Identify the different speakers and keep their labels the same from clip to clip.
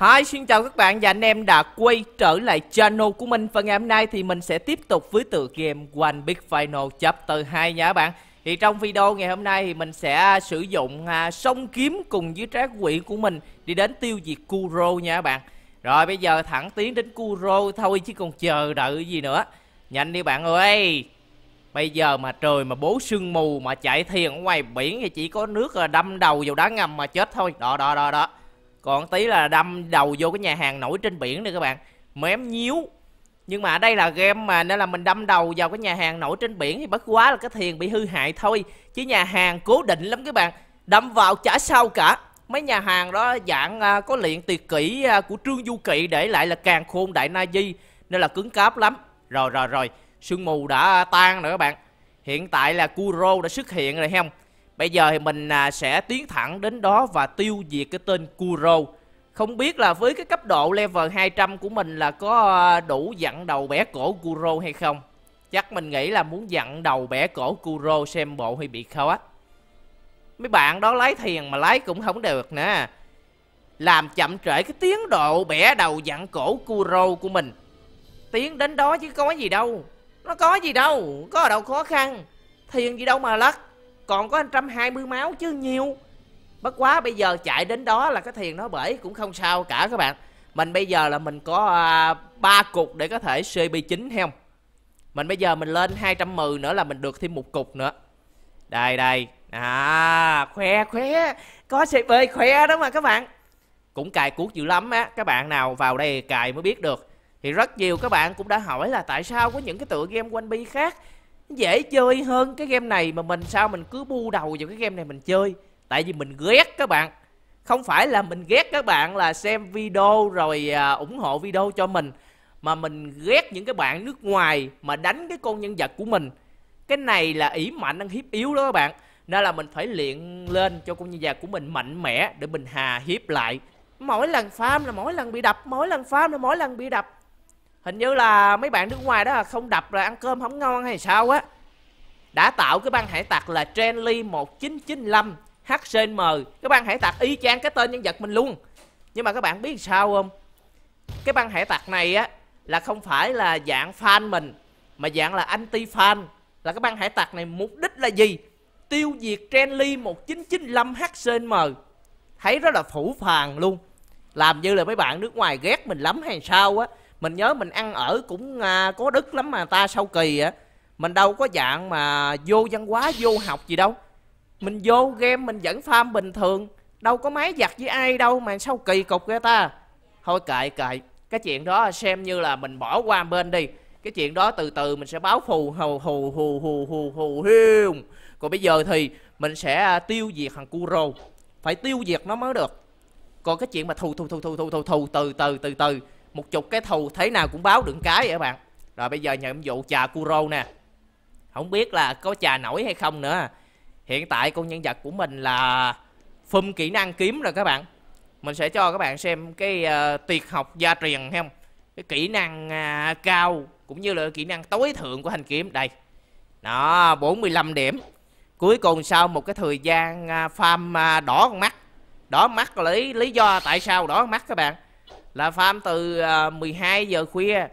Speaker 1: Hi, xin chào các bạn và anh em đã quay trở lại channel của mình. Và ngày hôm nay thì mình sẽ tiếp tục với tựa game One Big Final Chapter 2 nha các bạn. Thì trong video ngày hôm nay thì mình sẽ à, sử dụng à, sông kiếm cùng với trái quỷ của mình Đi đến tiêu diệt Kuro nha các bạn. Rồi bây giờ thẳng tiến đến Kuro thôi chứ còn chờ đợi gì nữa. Nhanh đi bạn ơi. Bây giờ mà trời mà bố sương mù mà chạy thiền ở ngoài biển thì chỉ có nước là đâm đầu vào đá ngầm mà chết thôi. Đó đó đó đó còn tí là đâm đầu vô cái nhà hàng nổi trên biển này các bạn. Mém nhíu. Nhưng mà ở đây là game mà, nên là mình đâm đầu vào cái nhà hàng nổi trên biển thì bất quá là cái thuyền bị hư hại thôi. Chứ nhà hàng cố định lắm các bạn. Đâm vào chả sao cả. Mấy nhà hàng đó dạng à, có luyện tuyệt kỹ à, của trương du kỵ để lại là càng khôn đại na di, nên là cứng cáp lắm. Rồi rồi rồi. Sương mù đã tan rồi các bạn. Hiện tại là Kuro đã xuất hiện rồi không? Bây giờ thì mình à, sẽ tiến thẳng đến đó và tiêu diệt cái tên Kuro. Không biết là với cái cấp độ level 200 của mình là có à, đủ dặn đầu bẻ cổ Kuro hay không? Chắc mình nghĩ là muốn dặn đầu bẻ cổ Kuro xem bộ hay bị khó Mấy bạn đó lái thiền mà lái cũng không được nè. Làm chậm trễ cái tiến độ bẻ đầu dặn cổ Kuro của mình. Tiến đến đó chứ có gì đâu. Nó có gì đâu, Có ở đâu khó khăn. Thiền gì đâu mà lắc còn có 120 máu chứ nhiều. Bất quá bây giờ chạy đến đó là cái thiền nó bể cũng không sao cả các bạn. Mình bây giờ là mình có à, ba uh, cục để có thể CP9 không? Mình bây giờ mình lên 210 nữa là mình được thêm một cục nữa. Đây đây. À khoe khoe có cb khoe đó mà các bạn. Cũng cài cuốc dữ lắm á. Các bạn nào vào đây cài mới biết được. Thì rất nhiều các bạn cũng đã hỏi là tại sao có những cái tựa game quanh bi khác? Dễ chơi hơn cái game này mà mình sao mình cứ bu đầu vào cái game này mình chơi. Tại vì mình ghét các bạn. Không phải là mình ghét các bạn là xem video rồi à, ủng hộ video cho mình mà mình ghét những cái bạn nước ngoài mà đánh cái con nhân vật của mình. Cái này là ý mạnh ăn hiếp yếu đó các bạn. Nên là mình phải luyện lên cho con nhân vật của mình mạnh mẽ để mình hà hiếp lại. Mỗi lần farm là mỗi lần bị đập mỗi lần farm là mỗi lần bị đập hình như là mấy bạn nước ngoài đó là không đập là ăn cơm không ngon hay sao á. Đã tạo cái băng hải tặc là Trenly 1995 HCM cái băng hải tặc y chang cái tên nhân vật mình luôn. Nhưng mà các bạn biết sao không? Cái băng hải tặc này á là không phải là dạng fan mình, mà dạng là anti fan là cái băng hải tặc này mục đích là gì? Tiêu diệt Trenly 1995 HCM thấy rất là phủ phàng luôn. Làm như là mấy bạn nước ngoài ghét mình lắm hay sao á mình nhớ mình ăn ở cũng à, có đức lắm mà ta sau kỳ á mình đâu có dạng mà vô văn hóa vô học gì đâu. Mình vô game mình vẫn farm bình thường đâu có máy giặt với ai đâu mà sao kỳ cục ghê ta? Thôi kệ kệ. Cái chuyện đó xem như là mình bỏ qua bên đi. Cái chuyện đó từ từ mình sẽ báo phù hù hù hù hù hù hù hiu. Còn bây giờ thì mình sẽ à, tiêu diệt thằng Kuro. Phải tiêu diệt nó mới được. Còn cái chuyện mà thù thù thù thù thù thù thù từ từ từ từ một chục cái thù thế nào cũng báo được cái vậy các bạn. Rồi bây giờ nhiệm vụ trà Kuro nè. Không biết là có trà nổi hay không nữa. Hiện tại con nhân vật của mình là phum kỹ năng kiếm rồi các bạn. Mình sẽ cho các bạn xem cái ờ, uh, tuyệt học gia truyền không? Cái kỹ năng uh, cao cũng như là kỹ năng tối thượng của thanh kiếm. Đây. Đó 45 điểm. Cuối cùng sau một cái thời gian uh, farm uh, đỏ con mắt. Đỏ mắt lấy lý lý do tại sao đỏ con mắt các bạn? Là farm từ à, uh, 12 giờ khuya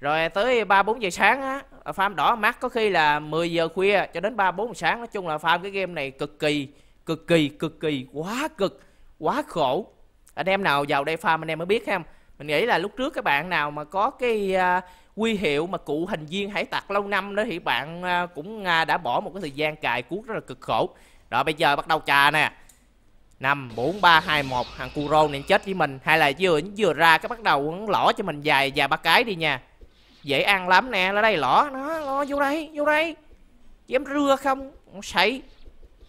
Speaker 1: rồi tới 3 4 giờ sáng á farm đỏ mắt có khi là 10 giờ khuya cho đến 3 4 giờ sáng. Nói chung là farm cái game này cực kỳ cực kỳ cực kỳ quá cực quá khổ. Anh em nào vào đây farm anh em mới biết ha. Mình nghĩ là lúc trước các bạn nào mà có cái uh, quy hiệu mà cụ hình viên hải tặc lâu năm đó thì bạn uh, cũng uh, đã bỏ một cái thời gian cài cuốc rất là cực khổ. Rồi bây giờ bắt đầu trà nè năm, bốn, ba, hai, một. Thằng Kuro này chết với mình hay là vừa vừa ra cái bắt đầu nó lỏ cho mình dài và ba cái đi nha. Dễ ăn lắm nè nó đây lỏ nó lỏ vô đây vô đây. Dám rưa không? Nó sấy.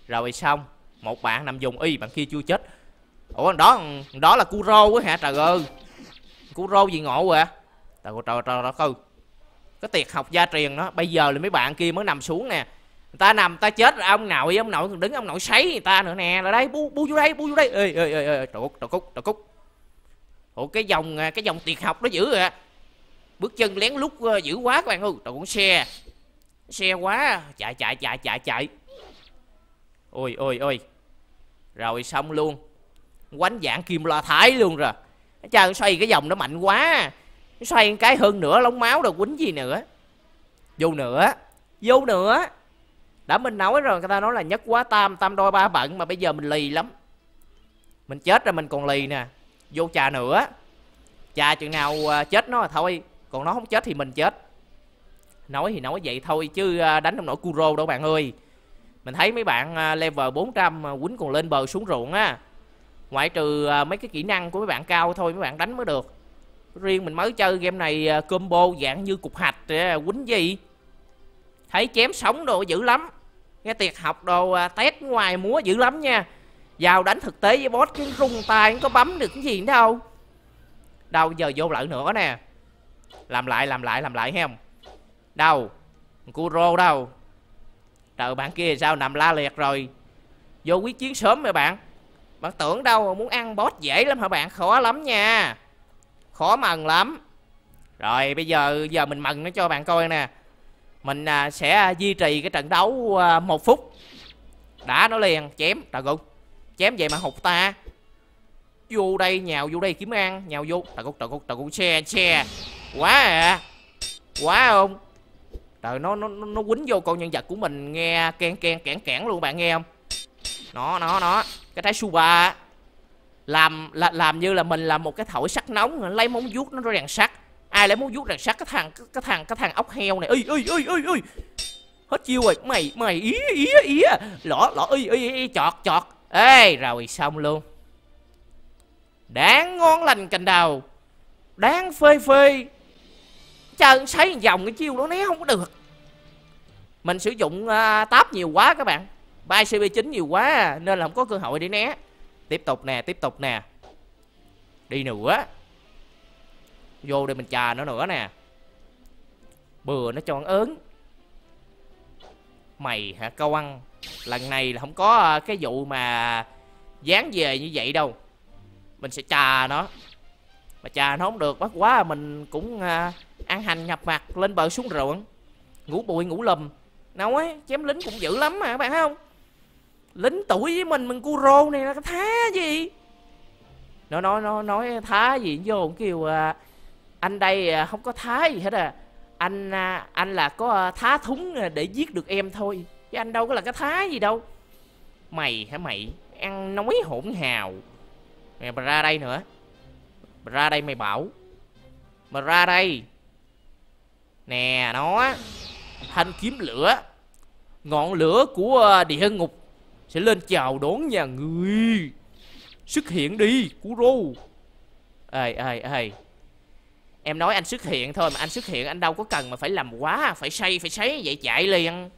Speaker 1: Rồi xong, một bạn nằm dùng, y, bạn kia chưa chết. Ủa, đó đó là Kuro quá hả? Trời ơi. Kuro gì ngộ vậy? Trời trời trời trời ơi. Cái tiệc học gia truyền đó, bây giờ là mấy bạn kia mới nằm xuống nè người ta nằm ta chết rồi, ông nội ông nội còn đứng, ông nội sấy người ta nữa nè. Là đây, bu bu vô đây, bu vô đây. Ê ê ê ê trời cúc cúc trời cúc. Ủa, cái dòng à, cái dòng tiệt học nó dữ rồi bước chân lén lút ờ, dữ quá các bạn ơi. Trời con xe. Xe quá, chạy chạy chạy chạy chạy. Ôi ôi ôi. Rồi xong luôn. Quánh dạng kim loa thái luôn rồi. Trời xoay cái vòng nó mạnh quá. Xoay cái hơn nữa lóng máu đâu quýnh gì nữa. Vô nữa Vô nữa đã mình nói rồi, người ta nói là nhất quá tam Tam đôi ba bận, mà bây giờ mình lì lắm. Mình chết rồi mình còn lì nè. Vô trà nữa. Trà chừng nào à, chết nó là thôi. Còn nó không chết thì mình chết. Nói thì nói vậy thôi chứ à, đánh trong nỗi Kuro đâu bạn ơi. Mình thấy mấy bạn à, level 400 Quýnh còn lên bờ xuống ruộng á. Ngoại trừ mấy cái kỹ năng của mấy bạn cao thôi, Mấy bạn đánh mới được. Riêng mình mới chơi game này combo dạng như cục hạch Quýnh gì? Thấy chém sống đồ dữ lắm. Nghe tiệc học đồ à, test ngoài múa dữ lắm nha. Vào đánh thực tế với boss cái rung tay có bấm được cái gì đâu. Đâu, giờ vô lại nữa nè. Làm lại làm lại làm lại không đâu? Kuro đâu? Trời bạn kia sao nằm la liệt rồi? Vô quyết chiến sớm rồi bạn. Bạn tưởng đâu muốn ăn boss dễ lắm hả bạn? Khó lắm nha. Khó mần lắm. Rồi, bây giờ giờ mình mần nó cho bạn coi nè mình à, sẽ à, duy trì cái trận đấu à, một phút. Đã nó liền chém tà gục. Chém vậy mà hụt ta. Vô đây nhào vô đây kiếm ăn nhào vô. Tà gục tà gục tà gục xe xe quá à. Quá không? Trời nó nó nó quýnh vô con nhân vật của mình nghe ken ken kẽn kẽn luôn bạn nghe không? Nó nó nó. Cái trái suba làm là, làm như là mình là một cái thổi sắt nóng lấy móng vuốt nó rèn sắt ai lấy muốn vuốt rèn sắt? Cái thằng cái thằng cái thằng ốc heo này. Ơi ơi ơi ơi ơi hết chiêu rồi. Mày mày ý ý ý lỏ lỏ ý ý, ý chọt chọt. Ê rồi xong luôn. Đáng ngon lành cành đầu. Đáng phê phê. Chân sấy vòng cái chiêu đó né không có được. Mình sử dụng uh, táp nhiều quá các bạn. Bay cb 9 nhiều quá nên là không có cơ hội để né. Tiếp tục nè tiếp tục nè. Đi nữa vô đây mình chà nó nữa nè. Bừa nó cho ăn ớn. Mày hả câu ăn? Lần này là không có à, cái vụ mà dán về như vậy đâu. Mình sẽ chà nó. Mà chà nó không được bắt quá mình cũng uh, ăn hành nhập mặt lên bờ xuống ruộng. Ngủ bụi ngủ lùm. Nói chém lính cũng dữ lắm mà các bạn thấy không? Lính tuổi với mình mình cu rô này là cái thá gì? Nó nói nó nói thá gì vô kêu uh, anh đây à, không có thá gì hết à. Anh à, anh là có à, thá thúng để giết được em thôi. Chứ anh đâu có là cái thái gì đâu. Mày hả mày? Ăn nói hỗn hào. Mày ra đây nữa. Mày ra đây mày bảo. Mà ra đây. Nè, nó, thanh kiếm lửa. Ngọn lửa của địa ngục sẽ lên chào đón nhà người. Xuất hiện đi, cú rô. Ai ai ai em nói anh xuất hiện thôi, mà anh xuất hiện anh đâu có cần mà phải làm quá, phải say, phải sấy, vậy chạy liền.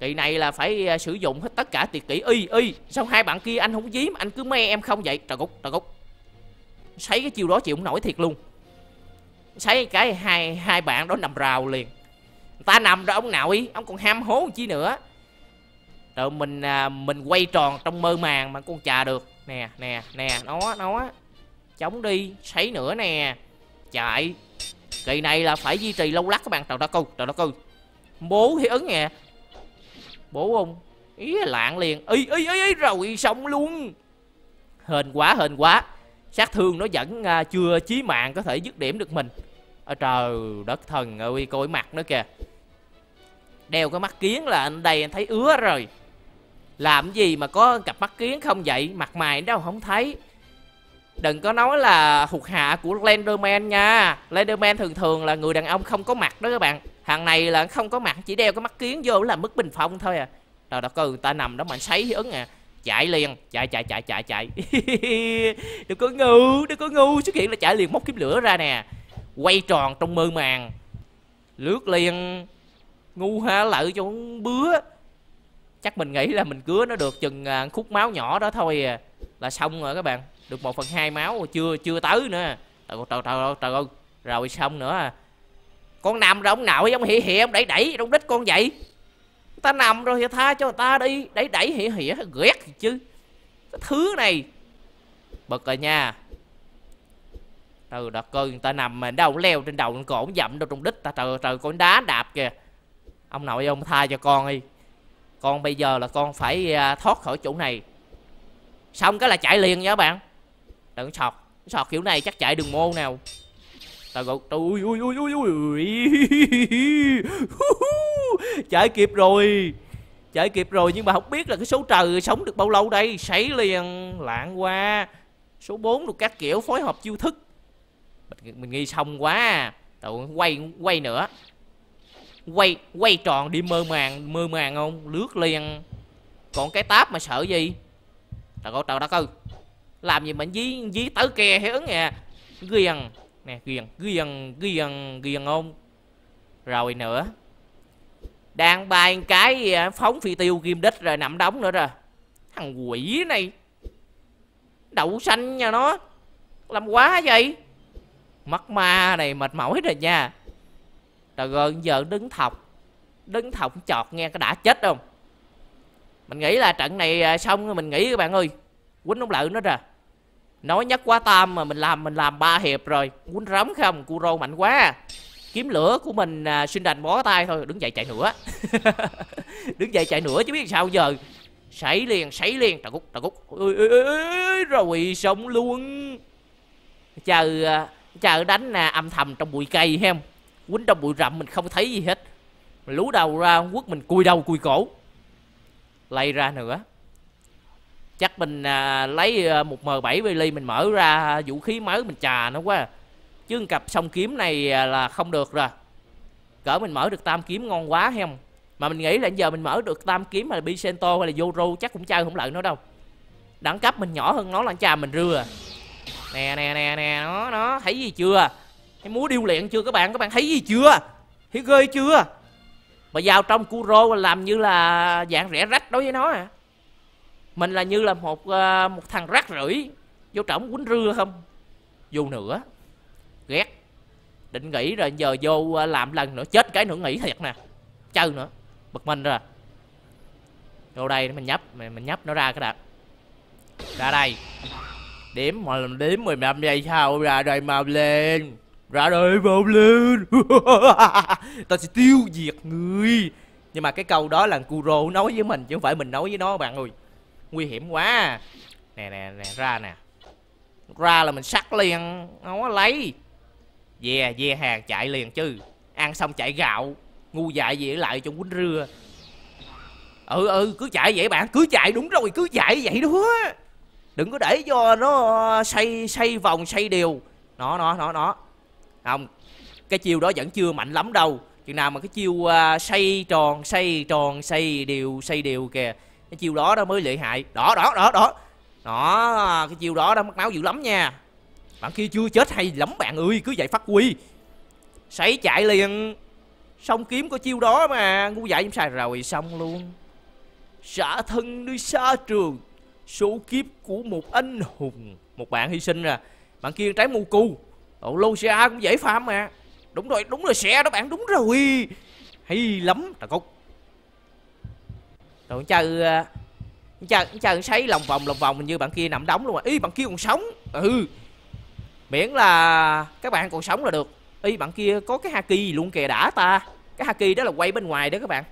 Speaker 1: Kỳ này là phải à, sử dụng hết tất cả tuyệt kỹ. Y y sao hai bạn kia anh không dím, anh cứ me em không vậy? Trời cút trời cút sấy cái chiêu đó chịu không nổi thiệt luôn. Sấy cái hai hai bạn đó nằm rào liền. Người ta nằm rồi ông nào ông còn ham hố chi nữa. Rồi mình à, mình quay tròn trong mơ màng mà con trà được. Nè nè nè, nó nó, chống đi, sấy nữa nè chạy. Kỳ này là phải duy trì lâu lắc các bạn trời đất ơi trời đất ơi bố thì ứng nè bố không ý lạng liền. Ý ý ý, ý rồi xong luôn. Hên quá hên quá. Sát thương nó vẫn uh, chưa chí mạng có thể dứt điểm được mình. Ở trời đất thần à, ơi coi mặt nữa kìa. Đeo cái mắt kiến là anh đây anh thấy ứa rồi. Làm gì mà có cặp mắt kiến không vậy? Mặt mày đâu không thấy đừng có nói là hụt hạ của Lenderman nha. Lenderman thường thường là người đàn ông không có mặt đó các bạn. Thằng này là không có mặt, chỉ đeo cái mắt kiến vô là mức bình phong thôi à. Rồi đó cơ người ta nằm đó mà sấy ứng à. Chạy liền, chạy chạy chạy chạy chạy. Đừng có ngu, đừng có ngu. Xuất hiện là chạy liền, móc kiếm lửa ra nè. Quay tròn trong mơ màng. Lướt liền. Ngu ha lợi cho bứa. Chắc mình nghĩ là mình cứa nó được chừng à, khúc máu nhỏ đó thôi à. là xong rồi các bạn được một phần hai máu chưa chưa tới nữa. Trời trời trời trời ơi. Rồi xong nữa. À con nằm rồi ông nội ông hỉ hỉ ông đẩy đẩy trong đít con vậy. Ta nằm rồi thì tha cho người ta đi. Đẩy đẩy hỉ hỉ ghét chứ. Cái thứ này. Bật rồi nha. Từ đặt cơ, người ta nằm mà đâu leo trên đầu cổ ông dậm đâu trong đít ta. Trời trời con đá đạp kìa. Ông nội ông tha cho con đi. Con bây giờ là con phải à, thoát khỏi chỗ này. Xong cái là chạy liền nha các bạn đừng sọt sọt kiểu này chắc chạy đường môn nào. Tao gọi ui ui ui ui ui chạy kịp rồi. Chạy kịp rồi nhưng mà không biết là cái số trời sống được bao lâu đây. Sấy liền lạng qua. Số 4 được các kiểu phối hợp chiêu thức. Mình, mình nghi xong quá. Tụi quay quay nữa. Quay quay tròn đi mơ màng mơ màng không? Lướt liền. Còn cái táp mà sợ gì? Trời ơi trời đất ơi làm gì mà dí dí tới kè hay ứng nè. Ghiền nè, ghiền ghiền ghiền ghiền không? Rồi nữa. Đang bay cái à, phóng phi tiêu kim đích rồi nằm đóng nữa rồi. Thằng quỷ này. Đậu xanh nha nó. Làm quá vậy? Mắt ma này mệt mỏi rồi nha. Trời ơi, giờ đứng thọc đứng thọc chọt nghe cái đã chết không? Mình nghĩ là trận này à, xong xong mình nghĩ các bạn ơi. Quýnh ông lợi nó ra nói nhắc quá tam mà mình làm mình làm ba hiệp rồi. Quýnh rắm không? Curo mạnh quá. Kiếm lửa của mình à, sinh đành bó tay thôi. Đứng dậy chạy nữa. Đứng dậy chạy nữa chứ biết sao giờ. Sảy liền sảy liền. Trà cút trà cút ôi, ôi, ôi, rồi xong luôn. Chờ à, chờ đánh nè âm thầm trong bụi cây hem quýnh trong bụi rậm mình không thấy gì hết. Mình lú đầu ra quất mình cùi đầu cùi cổ. Lay ra nữa chắc mình à, lấy à, một m 7 ly mình mở ra à, vũ khí mới mình trà nó quá. Chứ cặp song kiếm này à, là không được rồi. Cỡ mình mở được tam kiếm ngon quá hay không mà mình nghĩ là giờ mình mở được tam kiếm hay là Bicento hay là Zoro chắc cũng chơi không lận nó đâu. Đẳng cấp mình nhỏ hơn nó là trà mình rưa. À. nè nè nè nè nó nó thấy gì chưa? Thấy múa điêu luyện chưa các bạn? Các bạn thấy gì chưa? Thấy ghê chưa? Mà vào trong Kuro làm như là dạng rẻ rách đối với nó à mình là như là một uh, một thằng rác rưởi vô trỏng quýnh rưa không? Vô nữa ghét định nghỉ rồi giờ vô uh, làm lần nữa chết cái nữa nghỉ thiệt nè chơi nữa bực mình rồi. Vô đây mình nhấp mình, mình nhấp nó ra cái đã. Ra đây. Điểm mà đếm 15 giây sau ra đây màu lên. Ra đây vào lên. Ta sẽ tiêu diệt người. Nhưng mà cái câu đó là Kuro nói với mình chứ không phải mình nói với nó bạn ơi nguy hiểm quá. Nè nè nè ra nè. Ra là mình sắc liền không có lấy. Về yeah, về yeah, hàng chạy liền chứ. Ăn xong chạy gạo ngu dại gì lại trong quýnh rưa. Ừ ừ cứ chạy vậy bạn cứ chạy đúng rồi cứ chạy vậy đó. Đừng có để cho nó xây xây vòng xây đều. Nó nó nó nó. Không cái chiêu đó vẫn chưa mạnh lắm đâu. Chừng nào mà cái chiêu à, uh, xây tròn xây tròn xây đều xây đều kìa cái chiêu đó đó mới lợi hại. Đó đó đó đó. Đó, cái chiêu đó đó mất máu dữ lắm nha. Bạn kia chưa chết hay lắm bạn ơi, cứ vậy phát huy. Sấy chạy liền. Xong kiếm có chiêu đó mà, ngu dại em xài rồi, xong luôn. Xả thân đi xa trường. Số kiếp của một anh hùng. Một bạn hy sinh ra bạn kia trái mù cu Ồ xe cũng dễ farm mà. Đúng rồi đúng rồi xe đó bạn, đúng rồi. Hay lắm. Trời cúc rồi chơi Chơi chơi sấy lòng vòng lòng vòng như bạn kia nằm đóng luôn mà Ý, bạn kia còn sống. Ừ. Miễn là các bạn còn sống là được. Ý, bạn kia có cái haki gì luôn kìa, đã ta. Cái haki đó là quay bên ngoài đó các bạn.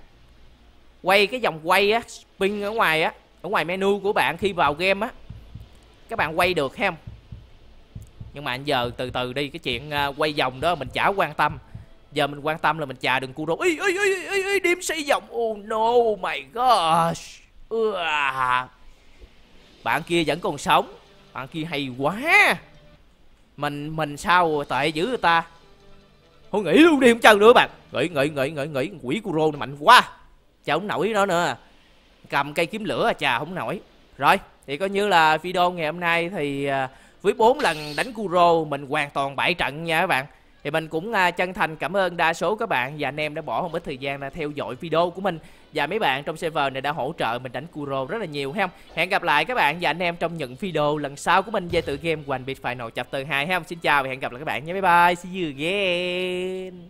Speaker 1: Quay cái vòng quay á, Spin ở ngoài á, Ở ngoài menu của bạn khi vào game á. Các bạn quay được hay không nhưng mà giờ từ từ đi, cái chuyện ờ, quay vòng đó mình chả quan tâm giờ mình quan tâm là mình chà đừng cu đô ý ý ý ý ý điểm xây vòng oh no, my gosh. Uh. bạn kia vẫn còn sống. Bạn kia hay quá. Mình mình sao tệ dữ người ta? Thôi nghĩ luôn đi, không chơi nữa bạn. Nghĩ nghĩ nghĩ nghĩ nghĩ quỷ cu rô mạnh quá. Chà không nổi nó nữa. Cầm cây kiếm lửa à chà, không nổi. Rồi, thì coi như là video ngày hôm nay thì à, với bốn lần đánh cu rô, mình hoàn toàn bại trận nha các bạn thì mình cũng à, chân thành cảm ơn đa số các bạn và anh em đã bỏ không ít thời gian ra theo dõi video của mình. Và mấy bạn trong server này đã hỗ trợ mình đánh Kuro rất là nhiều ha hẹn gặp lại các bạn và anh em trong những video lần sau của mình về tự game One Beat Final chapter 2 ha xin chào và hẹn gặp lại các bạn nhé bye bye. See you again.